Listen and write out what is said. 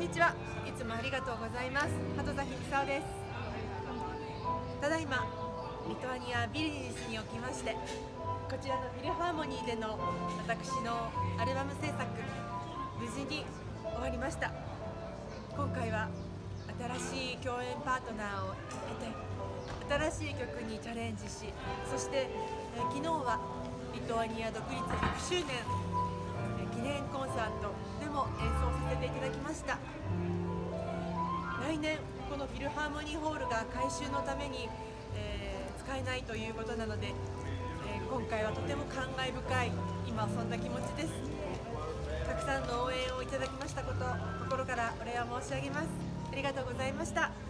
にちは。いつもありがとうございます。鳩崎久夫です。ただいまリトアニアビリニスにおきましてこちらのフィルハーモニーでの私のアルバム制作無事に終わりました。今回は新しい共演パートナーを経て新しい曲にチャレンジしそして昨日はリトアニア独立100周年コンサートでも演奏させていただきました。来年このフィルハーモニーホールが改修のために、えー使えないということなので、えー今回はとても感慨深い今そんな気持ちです。たくさんの応援をいただきましたこと心からお礼を申し上げます。ありがとうございました。